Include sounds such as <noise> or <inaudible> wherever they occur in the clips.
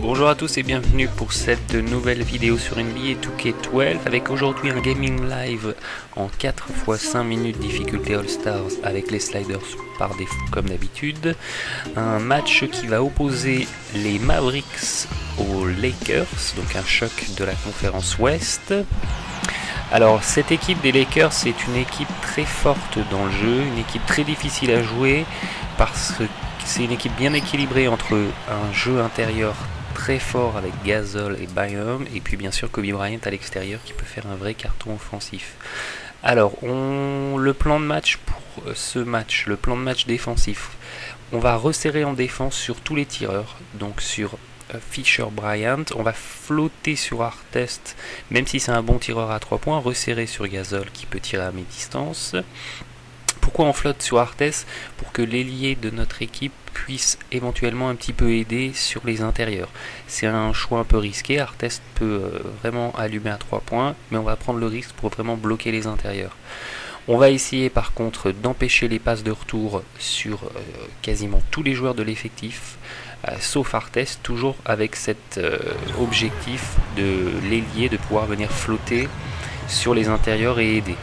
Bonjour à tous et bienvenue pour cette nouvelle vidéo sur NBA 2K12 avec aujourd'hui un gaming live en 4 x 5 minutes difficulté All Stars avec les sliders par défaut comme d'habitude. Un match qui va opposer les Mavericks aux Lakers, donc un choc de la conférence Ouest. Alors cette équipe des Lakers c'est une équipe très forte dans le jeu, une équipe très difficile à jouer parce que c'est une équipe bien équilibrée entre un jeu intérieur très fort avec Gasol et Byron, et puis bien sûr Kobe Bryant à l'extérieur qui peut faire un vrai carton offensif. Alors, on, le plan de match pour euh, ce match, le plan de match défensif, on va resserrer en défense sur tous les tireurs, donc sur euh, Fisher Bryant, on va flotter sur Artest, même si c'est un bon tireur à 3 points, resserrer sur Gasol qui peut tirer à mi-distance. Pourquoi on flotte sur Artes Pour que l'ailier de notre équipe puisse éventuellement un petit peu aider sur les intérieurs? C'est un choix un peu risqué, Artest peut euh, vraiment allumer à 3 points, mais on va prendre le risque pour vraiment bloquer les intérieurs. On va essayer par contre d'empêcher les passes de retour sur euh, quasiment tous les joueurs de l'effectif, euh, sauf Artest, toujours avec cet objectif de l'ailier de pouvoir venir flotter sur les intérieurs et aider.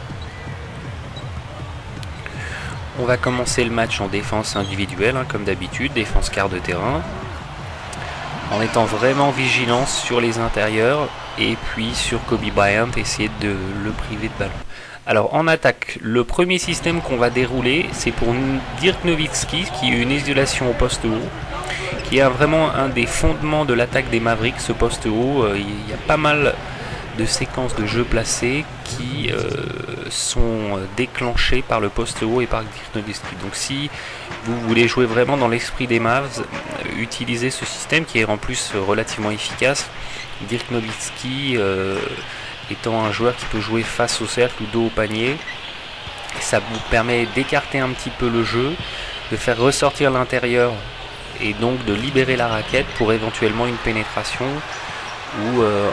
On va commencer le match en défense individuelle, hein, comme d'habitude, défense quart de terrain, en étant vraiment vigilant sur les intérieurs et puis sur Kobe Bryant, essayer de le priver de ballon. Alors en attaque, le premier système qu'on va dérouler, c'est pour Dirk Nowitzki, qui est une isolation au poste haut, qui est vraiment un des fondements de l'attaque des Mavericks, ce poste haut. Euh, il y a pas mal de séquences de jeux placés qui euh, sont déclenchées par le poste haut et par Dirk. Donc si vous voulez jouer vraiment dans l'esprit des Mavs, euh, utilisez ce système qui est en plus relativement efficace. Dirk euh, étant un joueur qui peut jouer face au cercle ou dos au panier, ça vous permet d'écarter un petit peu le jeu, de faire ressortir l'intérieur et donc de libérer la raquette pour éventuellement une pénétration ou euh,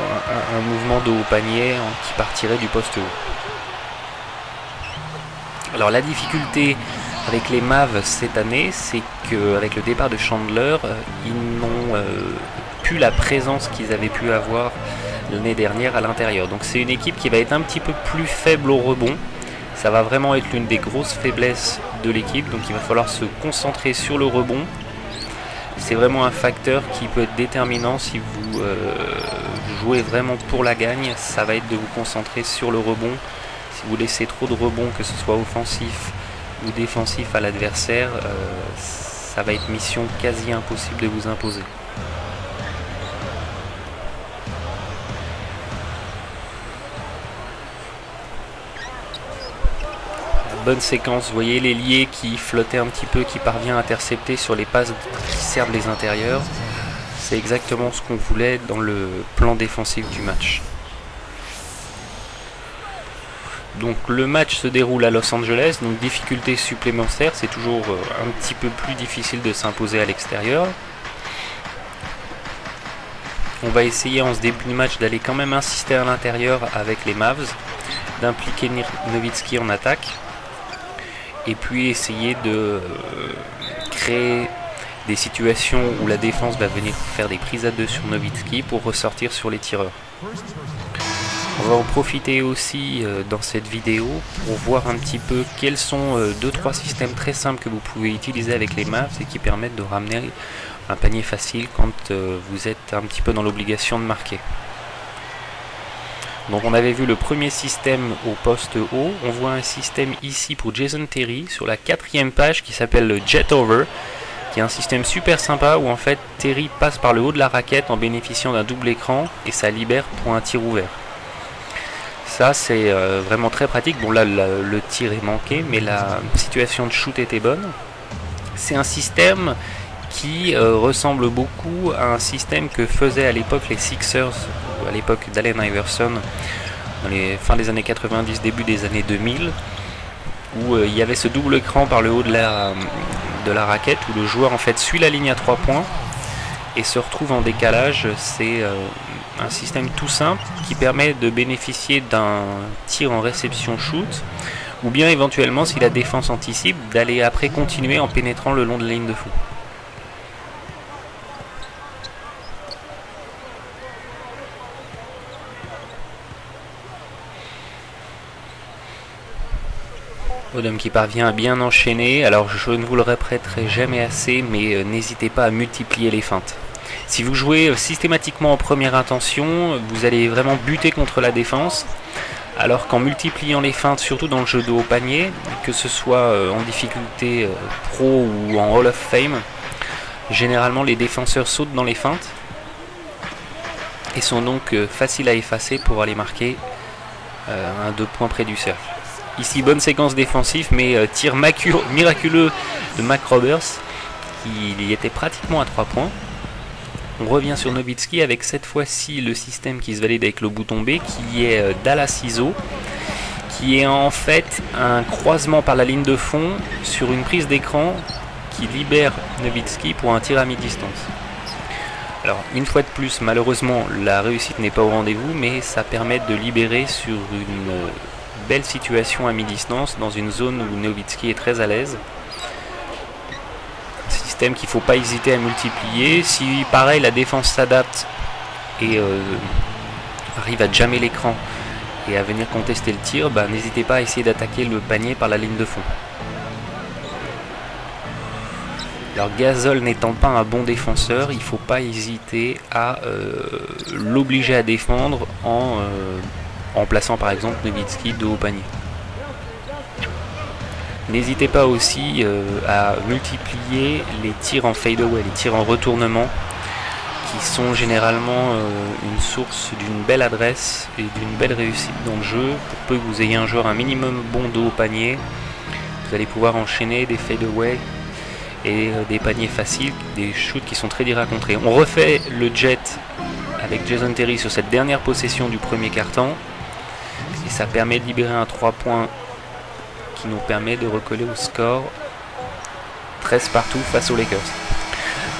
un, mouvement de haut panier qui partirait du poste haut. Alors la difficulté avec les Mavs cette année, c'est qu'avec le départ de Chandler, euh, ils n'ont euh, plus la présence qu'ils avaient pu avoir l'année dernière à l'intérieur. Donc c'est une équipe qui va être un petit peu plus faible au rebond. Ça va vraiment être l'une des grosses faiblesses de l'équipe. Donc il va falloir se concentrer sur le rebond c'est vraiment un facteur qui peut être déterminant si vous euh, jouez vraiment pour la gagne. Ça va être de vous concentrer sur le rebond. Vous laissez trop de rebond, que ce soit offensif ou défensif à l'adversaire, euh, ça va être mission quasi impossible de vous imposer. bonne séquence. Vous voyez l'ailier qui flottait un petit peu, qui parvient à intercepter sur les passes qui servent les intérieurs. C'est exactement ce qu'on voulait dans le plan défensif du match. Donc le match se déroule à Los Angeles, donc difficulté supplémentaire, c'est toujours euh, un petit peu plus difficile de s'imposer à l'extérieur. On va essayer en ce début de match d'aller quand même insister à l'intérieur avec les Mavs, d'impliquer Nowitzki en attaque et puis essayer de euh, créer des situations où la défense va venir faire des prises à deux sur Novitski pour ressortir sur les tireurs. On va en profiter aussi euh, dans cette vidéo pour voir un petit peu quels sont 2-3 euh, systèmes très simples que vous pouvez utiliser avec les maps et qui permettent de ramener un panier facile quand vous êtes un petit peu dans l'obligation de marquer. Donc on avait vu le premier système au poste haut. On voit un système ici pour Jason Terry sur la quatrième page qui s'appelle le Jet Over, qui est un système super sympa où en fait Terry passe par le haut de la raquette en bénéficiant d'un double écran et ça libère pour un tir ouvert. Ça c'est euh, vraiment très pratique. Bon là le tir est manqué mais la situation de shoot était bonne. C'est un système qui euh, ressemble beaucoup à un système que faisaient à l'époque les Sixers, à l'époque d'Allen Iverson, dans les des années 90, début des années 2000, où euh, il y avait ce double écran par le haut de la, de la raquette, où le joueur en fait suit la ligne à 3 points et se retrouve en décalage. C'est euh, un système tout simple qui permet de bénéficier d'un tir en réception shoot ou bien éventuellement si la défense anticipe d'aller après continuer en pénétrant le long de la ligne de fond. Qui parvient à bien enchaîner. Alors je ne vous le répéterai jamais assez, mais euh, n'hésitez pas à multiplier les feintes. Si vous jouez euh, systématiquement en première intention, vous allez vraiment buter contre la défense. Alors qu'en multipliant les feintes, surtout dans le jeu de haut panier, que ce soit euh, en difficulté pro ou en Hall of Fame, généralement les défenseurs sautent dans les feintes et sont donc faciles à effacer pour aller marquer un deux points près du cercle. Ici, bonne séquence défensive, mais euh, tir miraculeux de Mac Roberts, qui y était pratiquement à 3 points. On revient sur Novitsky avec cette fois-ci le système qui se valide avec le bouton B, qui est euh, Dallas qui est en fait un croisement par la ligne de fond sur une prise d'écran qui libère Novitsky pour un tir à mi-distance. Alors, une fois de plus, malheureusement, la réussite n'est pas au rendez-vous, mais ça permet de libérer sur une euh, situation à mi-distance dans une zone où Novitsky est très à l'aise. Système qu'il ne faut pas hésiter à multiplier. Si pareil la défense s'adapte et euh, arrive à jammer l'écran et à venir contester le tir, bah, n'hésitez pas à essayer d'attaquer le panier par la ligne de fond. Alors Gasol n'étant pas un bon défenseur, il ne faut pas hésiter à euh, l'obliger à défendre en euh, en plaçant par exemple Novitsky de haut panier. N'hésitez pas aussi euh, à multiplier les tirs en fadeaway, les tirs en retournement, qui sont généralement euh, une source d'une belle adresse et d'une belle réussite dans le jeu. Pour peu que vous ayez un joueur un minimum bon de haut panier, vous allez pouvoir enchaîner des fadeaway et euh, des paniers faciles, des shoots qui sont très durs à contrer. On refait le jet avec Jason Terry sur cette dernière possession du premier carton ça permet de libérer un 3 points qui nous permet de recoller au score 13 partout face aux Lakers.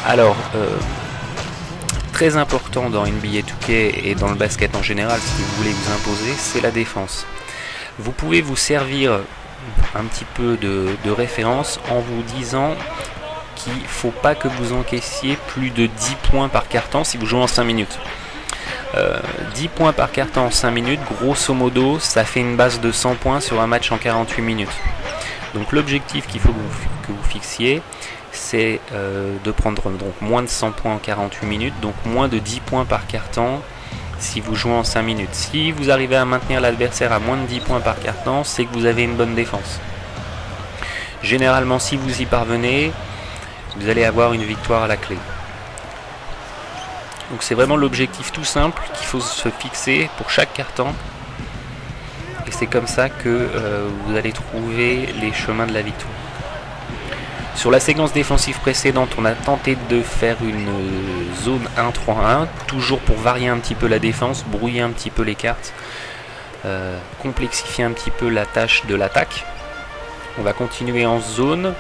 Alors, euh, très important dans NBA 2K et dans le basket en général, si vous voulez vous imposer, c'est la défense. Vous pouvez vous servir un petit peu de, de référence en vous disant qu'il ne faut pas que vous encaissiez plus de 10 points par carton si vous jouez en 5 minutes. 10 euh, points par carton en 5 minutes, grosso modo, ça fait une base de 100 points sur un match en 48 minutes. Donc l'objectif qu'il faut que vous, fixiez, c'est euh, de prendre donc moins de 100 points en 48 minutes, donc moins de 10 points par carton si vous jouez en 5 minutes. Si vous arrivez à maintenir l'adversaire à moins de 10 points par carton, c'est que vous avez une bonne défense. Généralement, si vous y parvenez, vous allez avoir une victoire à la clé. Donc c'est vraiment l'objectif tout simple qu'il faut se fixer pour chaque carton. Et c'est comme ça que euh, vous allez trouver les chemins de la victoire. Sur la séquence défensive précédente, on a tenté de faire une zone 1-3-1, toujours pour varier un petit peu la défense, brouiller un petit peu les cartes, euh, complexifier un petit peu la tâche de l'attaque. On va continuer en zone.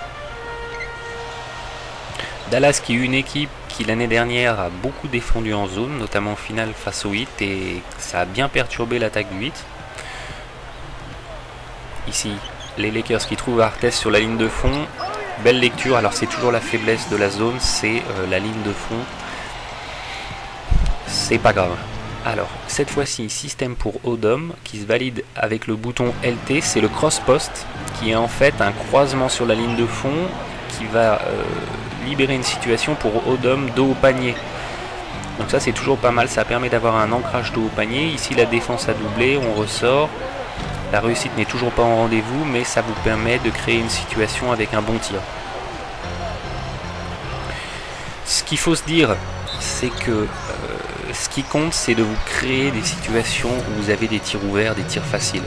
Dallas qui est une équipe qui l'année dernière a beaucoup défendu en zone, notamment en finale face au 8, et ça a bien perturbé l'attaque du 8. Ici, les Lakers qui trouvent Artes sur la ligne de fond. Belle lecture, alors c'est toujours la faiblesse de la zone, c'est euh, la ligne de fond. C'est pas grave. Alors, cette fois-ci, système pour Odom qui se valide avec le bouton LT, c'est le cross-post qui est en fait un croisement sur la ligne de fond qui va euh, libérer une situation pour Odom dos au panier. Donc ça c'est toujours pas mal, ça permet d'avoir un ancrage dos au panier. Ici la défense a doublé, on ressort. La réussite n'est toujours pas en rendez-vous, mais ça vous permet de créer une situation avec un bon tir. Ce qu'il faut se dire, c'est que euh, ce qui compte, c'est de vous créer des situations où vous avez des tirs ouverts, des tirs faciles.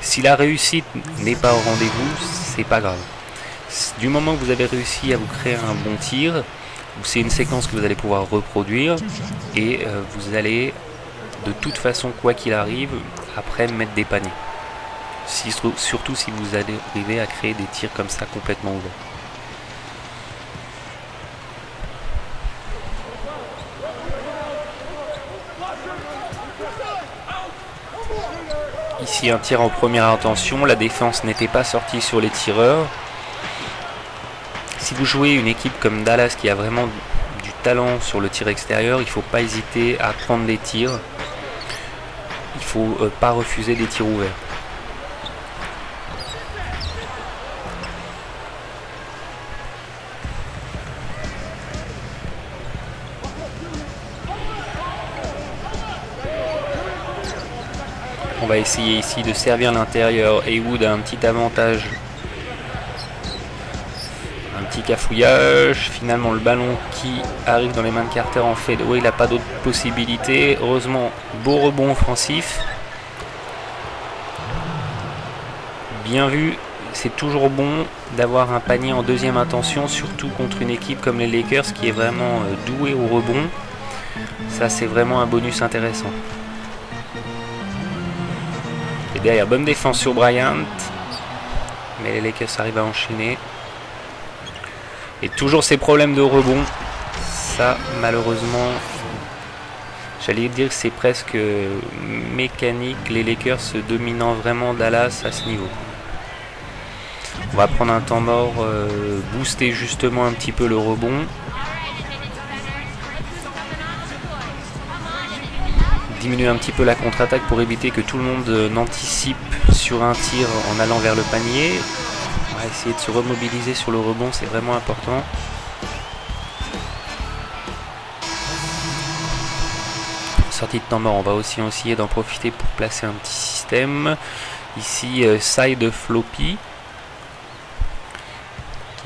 Si la réussite n'est pas au rendez-vous, c'est pas grave. Du moment que vous avez réussi à vous créer un bon tir, c'est une séquence que vous allez pouvoir reproduire et euh, vous allez de toute façon, quoi qu'il arrive, après mettre des paniers. surtout si vous allez arriver à créer des tirs comme ça complètement ouverts. Ici un tir en première intention, la défense n'était pas sortie sur les tireurs si vous jouez une équipe comme Dallas qui a vraiment du talent sur le tir extérieur, il ne faut pas hésiter à prendre des tirs. Il ne faut euh, pas refuser des tirs ouverts. On va essayer ici de servir l'intérieur. Heywood a un petit avantage Cafouillage. Finalement, le ballon qui arrive dans les mains de Carter en fait. Oui, il n'a pas d'autre possibilité. Heureusement, beau rebond offensif. Bien vu, c'est toujours bon d'avoir un panier en deuxième intention, surtout contre une équipe comme les Lakers qui est vraiment euh, douée au rebond. Ça, c'est vraiment un bonus intéressant. Et derrière, bonne défense sur Bryant. Mais les Lakers arrivent à enchaîner. Et toujours ces problèmes de rebond. Ça, malheureusement, j'allais dire que c'est presque mécanique. Les Lakers dominant vraiment Dallas à ce niveau. On va prendre un temps mort, euh, booster justement un petit peu le rebond. Diminuer un petit peu la contre-attaque pour éviter que tout le monde euh, n'anticipe sur un tir en allant vers le panier. Essayer de se remobiliser sur le rebond, c'est vraiment important. Sortie de temps mort, on va aussi essayer d'en profiter pour placer un petit système. Ici, euh, side floppy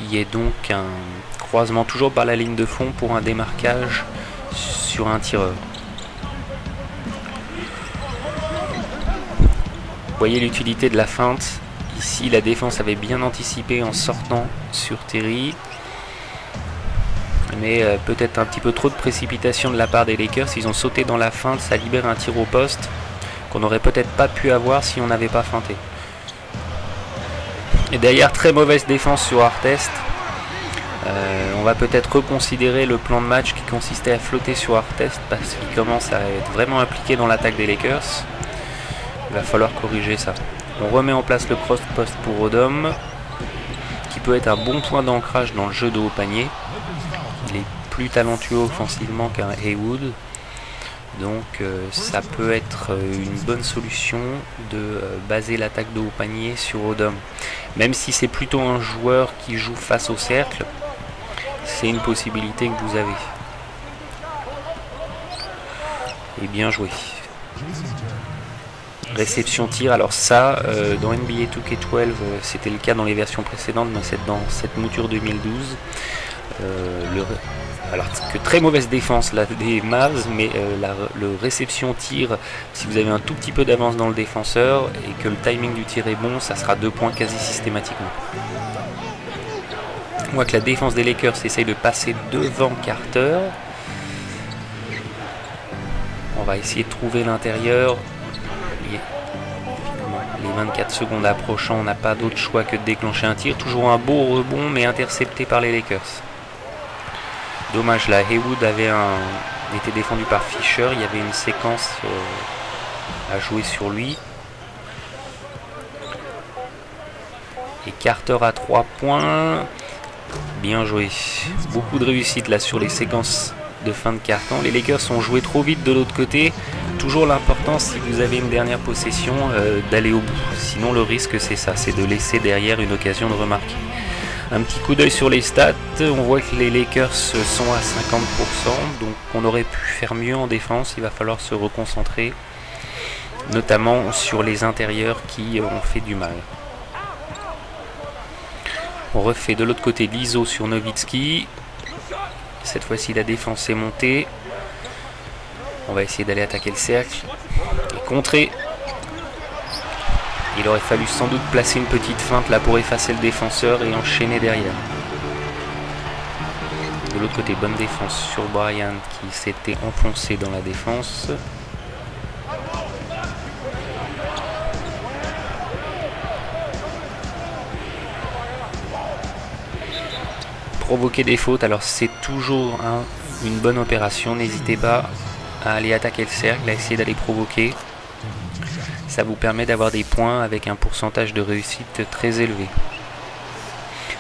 qui est donc un croisement toujours par la ligne de fond pour un démarquage sur un tireur. Vous voyez l'utilité de la feinte. Ici, la défense avait bien anticipé en sortant sur Terry. Mais euh, peut-être un petit peu trop de précipitation de la part des Lakers. Ils ont sauté dans la feinte, ça libère un tir au poste qu'on n'aurait peut-être pas pu avoir si on n'avait pas feinté. Et derrière, très mauvaise défense sur Artest. Euh, on va peut-être reconsidérer le plan de match qui consistait à flotter sur Artest parce qu'il commence à être vraiment impliqué dans l'attaque des Lakers. Il va falloir corriger ça. On remet en place le cross-post pour Odom, qui peut être un bon point d'ancrage dans le jeu de haut panier. Il est plus talentueux offensivement qu'un Haywood. Donc euh, ça peut être euh, une bonne solution de euh, baser l'attaque de haut panier sur Odom. Même si c'est plutôt un joueur qui joue face au cercle, c'est une possibilité que vous avez. Et bien joué. Réception tir, alors ça, dans NBA 2K12, c'était le cas dans les versions précédentes, mais c'est dans cette mouture 2012. le, alors que très mauvaise défense là, des Mavs, mais euh, le réception tir, si vous avez un tout petit peu d'avance dans le défenseur et que le timing du tir est bon, ça sera deux points quasi systématiquement. On voit que la défense des Lakers essaye de passer devant Carter. On va essayer de trouver l'intérieur. Les 24 secondes approchant, on n'a pas d'autre choix que de déclencher un tir. Toujours un beau rebond, mais intercepté par les Lakers. Dommage là, Haywood avait un, défendu par Fisher, il y avait une séquence euh, à jouer sur lui. Et Carter à 3 points. Bien joué. Beaucoup de réussite là sur les séquences de fin de carton. Les Lakers ont joué trop vite de l'autre côté. Toujours l'important si vous avez une dernière possession euh, d'aller au bout. Sinon le risque c'est ça, c'est de laisser derrière une occasion de remarquer. Un petit coup d'œil sur les stats, on voit que les Lakers sont à 50%, donc on aurait pu faire mieux en défense, il va falloir se reconcentrer, notamment sur les intérieurs qui ont fait du mal. On refait de l'autre côté l'ISO sur Novitski. Cette fois-ci la défense est montée. On va essayer d'aller attaquer le cercle. Et contrer il aurait fallu sans doute placer une petite feinte là pour effacer le défenseur et enchaîner derrière. De l'autre côté, bonne défense sur Brian qui s'était enfoncé dans la défense. Provoquer des fautes, alors c'est toujours une bonne opération. N'hésitez pas à aller attaquer le cercle, à essayer d'aller provoquer ça vous permet d'avoir des points avec un pourcentage de réussite très élevé.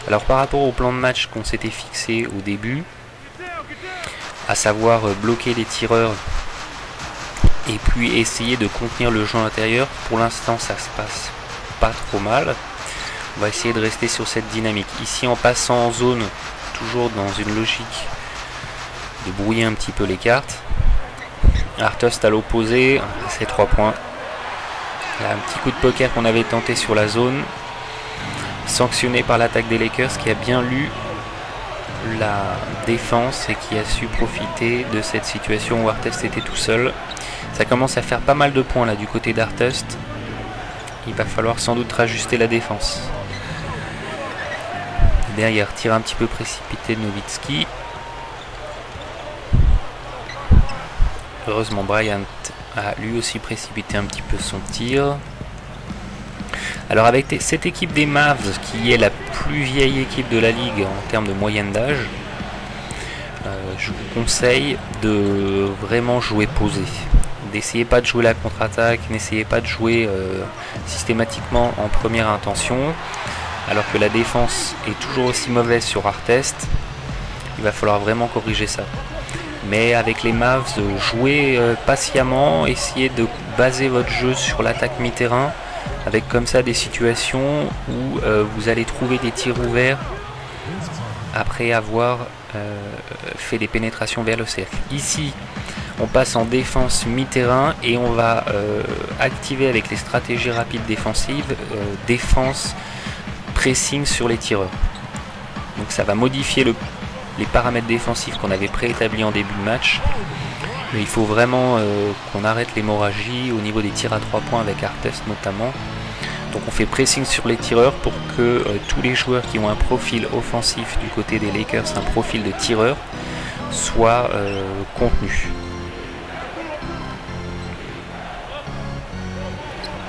Alors par rapport au plan de match qu'on s'était fixé au début, à savoir bloquer les tireurs et puis essayer de contenir le jeu intérieur, pour l'instant ça se passe pas trop mal. On va essayer de rester sur cette dynamique. Ici en passant en zone, toujours dans une logique de brouiller un petit peu les cartes. Artust à l'opposé, c'est 3 points. un petit coup de poker qu'on avait tenté sur la zone, sanctionné par l'attaque des Lakers qui a bien lu la défense et qui a su profiter de cette situation où Artest était tout seul. Ça commence à faire pas mal de points là du côté d'Artest. Il va falloir sans doute rajuster la défense. Derrière, tir un petit peu précipité de Novitski. Heureusement, Bryant a lui aussi précipité un petit peu son tir. Alors avec cette équipe des Mavs, qui est la plus vieille équipe de la ligue en termes de moyenne d'âge, euh, je vous conseille de vraiment jouer posé. N'essayez pas de jouer la contre-attaque, n'essayez pas de jouer euh, systématiquement en première intention, alors que la défense est toujours aussi mauvaise sur Artest. Il va falloir vraiment corriger ça. Mais avec les Mavs, jouez euh, patiemment, essayez de baser votre jeu sur l'attaque mi-terrain, avec comme ça des situations où euh, vous allez trouver des tirs ouverts après avoir euh, fait des pénétrations vers le cercle. Ici, on passe en défense mi-terrain et on va activer avec les stratégies rapides défensives défense pressing sur les tireurs. Donc ça va modifier le les paramètres défensifs qu'on avait préétablis en début de match. Mais il faut vraiment euh, qu'on arrête l'hémorragie au niveau des tirs à 3 points avec Artest notamment. Donc on fait pressing sur les tireurs pour que euh, tous les joueurs qui ont un profil offensif du côté des Lakers, un profil de tireur, soient euh, contenus.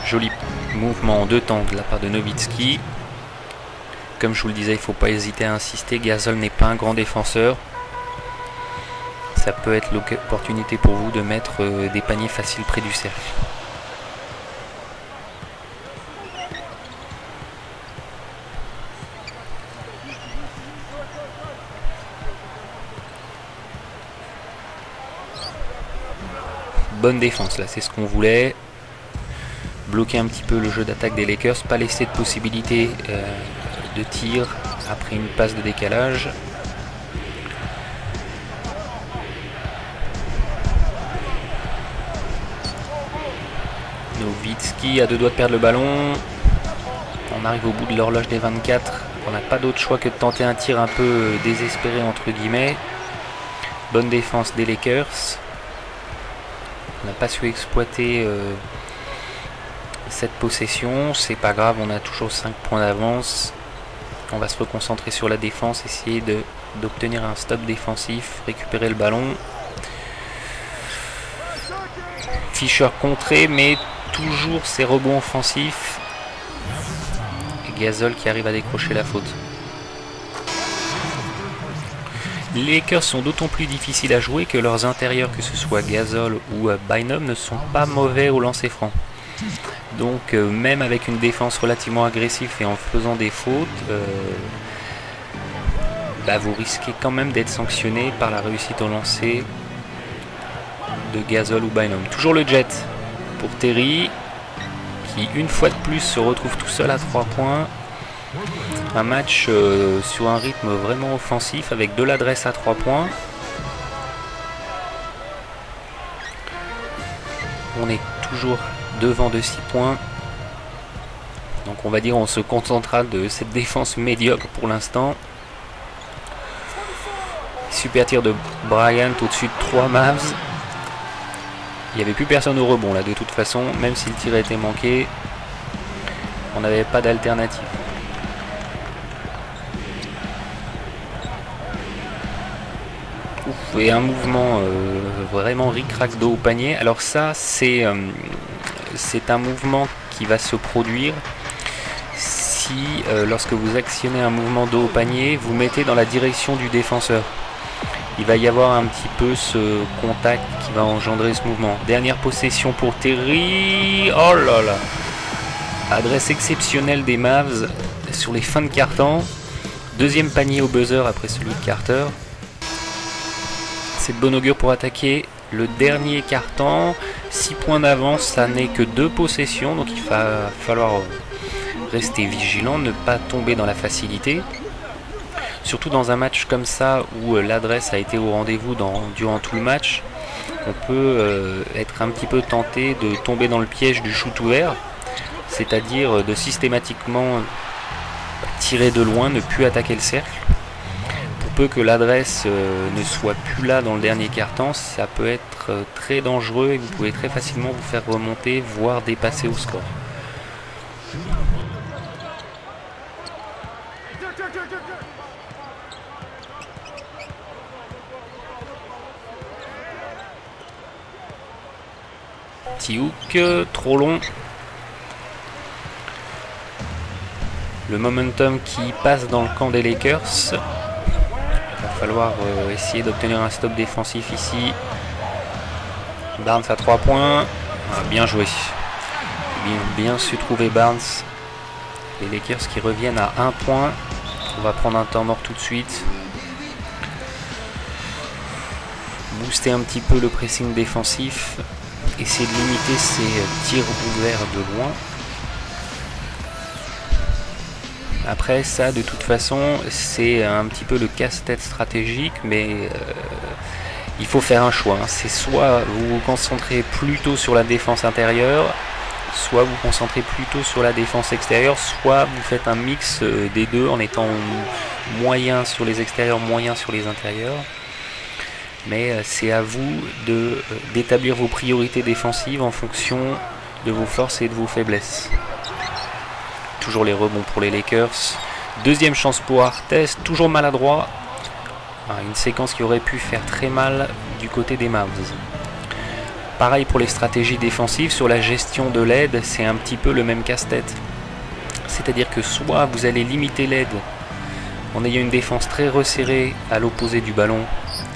Joli mouvement en deux temps de la part de Novitski. Comme je vous le disais, il ne faut pas hésiter à insister. Gasol n'est pas un grand défenseur. Ça peut être l'opportunité pour vous de mettre euh, des paniers faciles près du cercle. Bonne défense là, c'est ce qu'on voulait bloquer un petit peu le jeu d'attaque des Lakers, pas laisser de possibilités euh, de tir après une passe de décalage. Novitski a deux doigts de perdre le ballon. On arrive au bout de l'horloge des 24. On n'a pas d'autre choix que de tenter un tir un peu désespéré entre guillemets. Bonne défense des Lakers. On n'a pas su exploiter euh, cette possession. C'est pas grave, on a toujours 5 points d'avance. On va se reconcentrer sur la défense, essayer d'obtenir un stop défensif, récupérer le ballon. Fischer contré, mais toujours ses rebonds offensifs. Et qui arrive à décrocher la faute. Les Lakers sont d'autant plus difficiles à jouer que leurs intérieurs, que ce soit Gazol ou euh, Bynum, ne sont pas mauvais au lancer franc. Donc euh, même avec une défense relativement agressive et en faisant des fautes, euh, bah, vous risquez quand même d'être sanctionné par la réussite au lancer de Gazol ou Bynum. Toujours le jet pour Terry, qui une fois de plus se retrouve tout seul à 3 points. Un match euh, sur un rythme vraiment offensif avec de l'adresse à 3 points. On est toujours devant de 6 points. Donc on va dire on se contentera de cette défense médiocre pour l'instant. Super tir de Bryant au-dessus de 3 Mavs. Il n'y avait plus personne au rebond là de toute façon, même si le tir était manqué, on n'avait pas d'alternative. et un mouvement euh, vraiment ric-rac dos au panier. Alors ça, c'est euh, c'est un mouvement qui va se produire si, euh, lorsque vous actionnez un mouvement dos au panier, vous mettez dans la direction du défenseur. Il va y avoir un petit peu ce contact qui va engendrer ce mouvement. Dernière possession pour Terry. Oh là là Adresse exceptionnelle des Mavs sur les fins de carton. Deuxième panier au buzzer après celui de Carter. C'est de bon augure pour attaquer le dernier carton. 6 points d'avance, ça n'est que deux possessions, donc il va falloir rester vigilant, ne pas tomber dans la facilité. Surtout dans un match comme ça où euh, l'adresse a été au rendez-vous durant tout le match, on peut euh, être un petit peu tenté de tomber dans le piège du shoot ouvert. c'est-à-dire de systématiquement tirer de loin, ne plus attaquer le cercle. Peu que l'adresse euh, ne soit plus là dans le dernier carton, ça peut être euh, très dangereux et vous pouvez très facilement vous faire remonter, voire dépasser au score. Petit trop long. Le momentum qui passe dans le camp des Lakers. Falloir euh, essayer d'obtenir un stop défensif ici. Barnes à 3 points. Ah, bien joué. Bien, su trouver Barnes. Les Lakers qui reviennent à 1 point. On va prendre un temps mort tout de suite. Booster un petit peu le pressing défensif essayer de limiter ses tirs ouverts de loin. Après ça, de toute façon, c'est un petit peu le casse-tête stratégique, mais euh, il faut faire un choix. Hein. C'est soit vous vous concentrez plutôt sur la défense intérieure, soit vous concentrez plutôt sur la défense extérieure, soit vous faites un mix euh, des deux en étant moyen sur les extérieurs, moyen sur les intérieurs mais euh, c'est à vous d'établir vos priorités défensives en fonction de vos forces et de vos faiblesses. Toujours les rebonds pour les Lakers. Deuxième chance pour Artes, toujours maladroit. Ah, une séquence qui aurait pu faire très mal du côté des Mavs. Pareil pour les stratégies défensives, sur la gestion de l'aide, c'est un petit peu le même casse-tête. C'est-à-dire que soit vous allez limiter l'aide en ayant une défense très resserrée à l'opposé du ballon,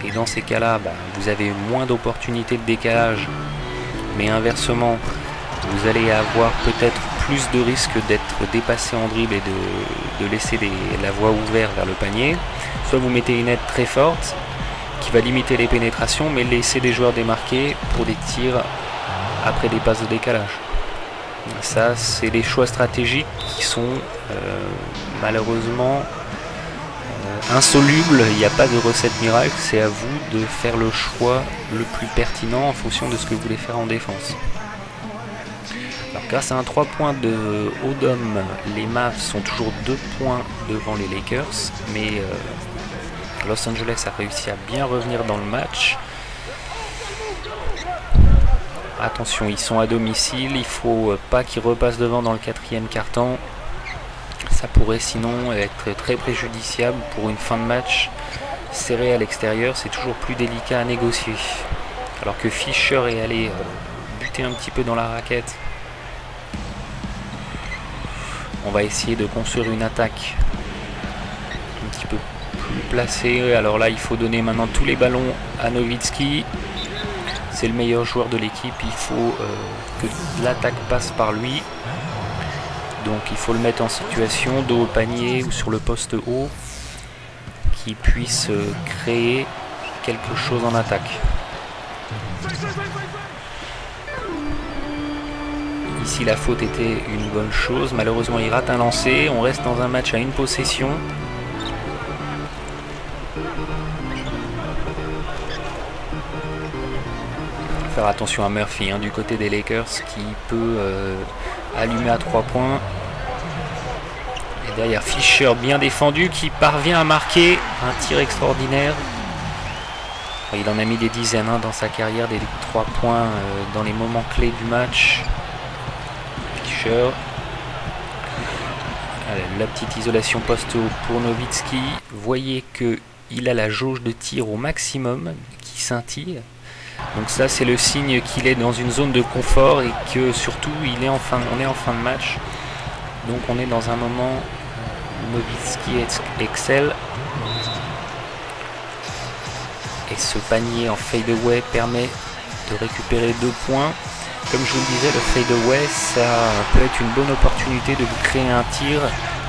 et dans ces cas-là, bah, vous avez moins d'opportunités de décalage. Mais inversement, vous allez avoir peut-être plus de risques d'être dépassé en dribble et de, laisser la voie ouverte vers le panier. Soit vous mettez une aide très forte qui va limiter les pénétrations mais laisser des joueurs démarqués pour des tirs après des passes de décalage. Ça, c'est les choix stratégiques qui sont euh, malheureusement insoluble, il n'y a pas de recette miracle, c'est à vous de faire le choix le plus pertinent en fonction de ce que vous voulez faire en défense. Grâce à un 3 points de Odom, les Mavs sont toujours 2 points devant les Lakers, mais euh, Los Angeles a réussi à bien revenir dans le match. Attention, ils sont à domicile, il faut pas qu'ils repassent devant dans le quatrième quart-temps ça pourrait sinon être très préjudiciable pour une fin de match serrée à l'extérieur. C'est toujours plus délicat à négocier. Alors que Fischer est allé euh, buter un petit peu dans la raquette. On va essayer de construire une attaque un petit peu plus placée. Alors là, il faut donner maintenant tous les ballons à Novitsky. C'est le meilleur joueur de l'équipe. Il faut euh, que l'attaque passe par lui. Donc il faut le mettre en situation dos au panier ou sur le poste haut qui puisse euh, créer quelque chose en attaque. Ici la faute était une bonne chose. Malheureusement il rate un lancer. On reste dans un match à une possession. Faire attention à Murphy hein, du côté des Lakers qui peut euh, allumé à 3 points. Et derrière Fischer bien défendu qui parvient à marquer un tir extraordinaire. Il en a mis des dizaines hein, dans sa carrière, des 3 points euh, dans les moments clés du match. La petite isolation post pour Novitsky. Voyez qu'il a la jauge de tir au maximum qui scintille. Donc ça c'est le signe qu'il est dans une zone de confort et que surtout il est en fin, on est en fin de match. Donc on est dans un moment où Novitsky excelle. Et ce panier en fadeaway permet de récupérer deux points. Comme je vous le disais, le fadeaway, ça peut être une bonne opportunité de vous créer un tir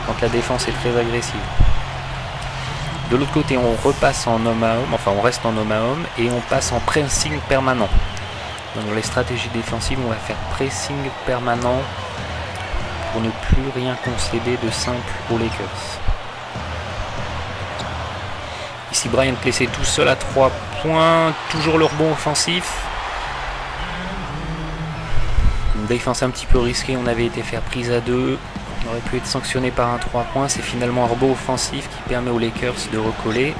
quand la défense est très agressive. De l'autre côté, on repasse en homme à homme, enfin on reste en homme à homme et on passe en pressing permanent. Donc les stratégies défensives, on va faire pressing permanent pour ne plus rien concéder de simple aux Lakers. Ici Brian Plessé tout seul à 3 points, toujours le rebond offensif. Défense un petit peu risquée, on avait été faire prise à deux. On aurait pu être sanctionné par un 3 points. C'est finalement un rebond offensif qui permet aux Lakers de recoller.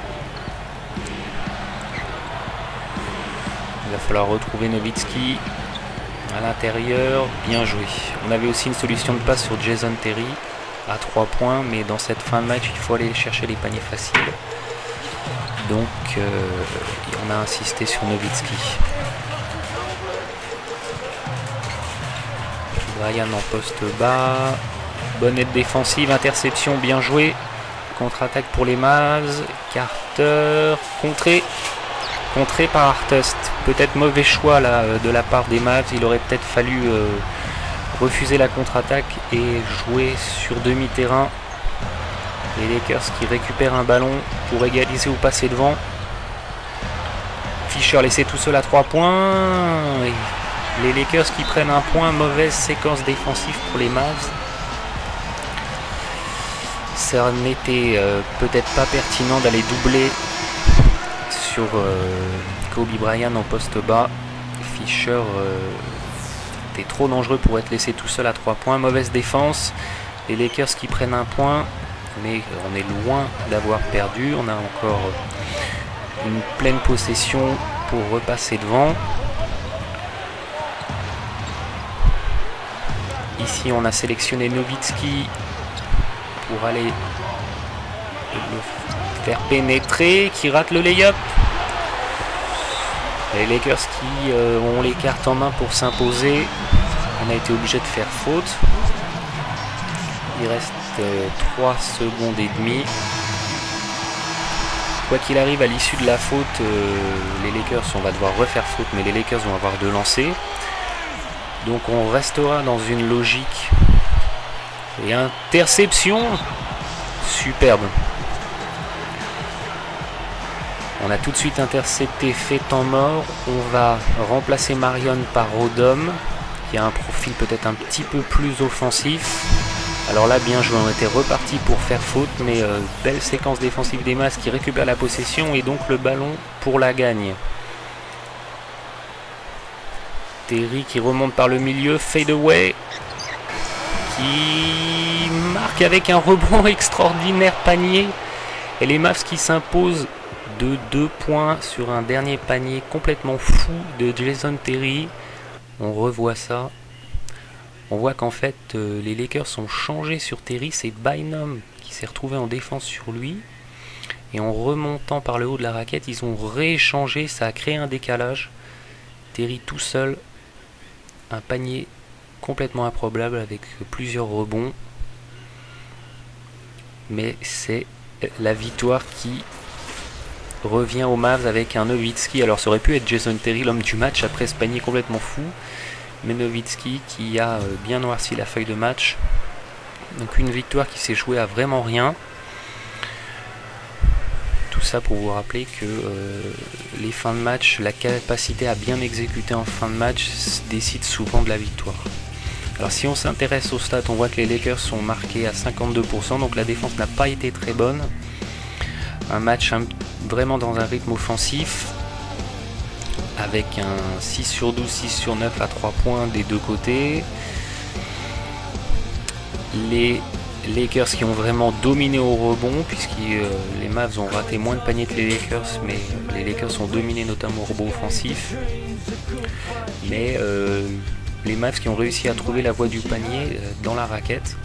Il va falloir retrouver Novitski à l'intérieur. Bien joué. On avait aussi une solution de passe sur Jason Terry à 3 points, mais dans cette fin de match, il faut aller chercher les paniers faciles. Donc, euh, on a insisté sur Novitski. Brian en poste bas. Bonne aide défensive, interception bien jouée. Contre-attaque pour les Mavs. Carter, contré. Contré par Artust. Peut-être mauvais choix là, euh, de la part des Mavs. Il aurait peut-être fallu euh, refuser la contre-attaque et jouer sur demi-terrain. Les Lakers qui récupèrent un ballon pour égaliser ou passer devant. Fischer laissé tout seul à 3 points. Les Lakers qui prennent un point. Mauvaise séquence défensive pour les Mavs. Ça n'était euh, peut-être pas pertinent d'aller doubler sur euh, Kobe Bryant en poste bas. Fischer euh, était trop dangereux pour être laissé tout seul à 3 points. Mauvaise défense. Les Lakers qui prennent un point mais on est loin d'avoir perdu. On a encore une pleine possession pour repasser devant. Ici, on a sélectionné Novitski pour aller le faire pénétrer, qui rate le lay-up. Les Lakers qui euh, ont les cartes en main pour s'imposer. On a été obligé de faire faute. Il reste 3 secondes et demie. Quoi qu'il arrive à l'issue de la faute, euh, les Lakers, on va devoir refaire faute, mais les Lakers vont avoir deux lancers. Donc on restera dans une logique. Et interception Superbe. On a tout de suite intercepté fait en mort. On va remplacer Marion par Rodom, qui a un profil peut-être un petit peu plus offensif. Alors là, bien joué, on était reparti pour faire faute, mais euh, belle séquence défensive des masses qui récupère la possession et donc le ballon pour la gagne. Terry qui remonte par le milieu, fade away, qui marque avec un rebond <laughs> extraordinaire panier. Et les Mavs qui s'imposent de 2 points sur un dernier panier complètement fou de Jason Terry. On revoit ça on voit qu'en fait euh, les Lakers sont changés sur Terry, c'est Bynum qui s'est retrouvé en défense sur lui. Et en remontant par le haut de la raquette, ils ont rééchangé, ça a créé un décalage. Terry tout seul, un panier complètement improbable avec plusieurs rebonds. Mais c'est la victoire qui revient aux Mavs avec un Nowitzki. Alors ça aurait pu être Jason Terry, l'homme du match, après ce panier complètement fou. Menovitsky qui a euh, bien noirci la feuille de match. Donc une victoire qui s'est jouée à vraiment rien. Tout ça pour vous rappeler que euh, les fins de match, la capacité à bien exécuter en fin de match décide souvent de la victoire. Alors si on s'intéresse aux stats, on voit que les Lakers sont marqués à 52%, donc la défense n'a pas été très bonne. Un match vraiment dans un rythme offensif avec un 6 sur 12, 6 sur 9 à 3 points des deux côtés. Les Lakers qui ont vraiment dominé au rebond, puisque euh, les Mavs ont raté moins de paniers que les Lakers, mais les Lakers ont dominé notamment au rebond offensif. Mais euh, les Mavs qui ont réussi à trouver la voie du panier euh, dans la raquette.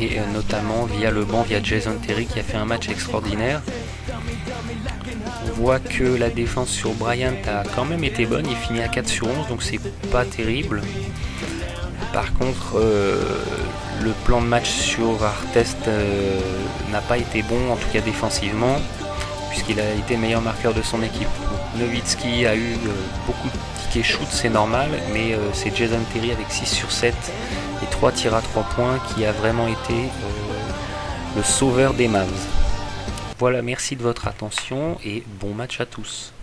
Et notamment via le banc, via Jason Terry qui a fait un match extraordinaire. On voit que la défense sur Bryant a quand même été bonne, il finit à 4 sur 11, donc c'est pas terrible. Par contre, euh, le plan de match sur Artest euh, n'a pas été bon, en tout cas défensivement, puisqu'il a été meilleur marqueur de son équipe. Novitski a eu euh, beaucoup de tickets shoot, c'est normal, mais c'est Jason Terry avec 6 sur 7 et 3 tirs à 3 points qui a vraiment été le sauveur des Mavs. Voilà, merci de votre attention et bon match à tous.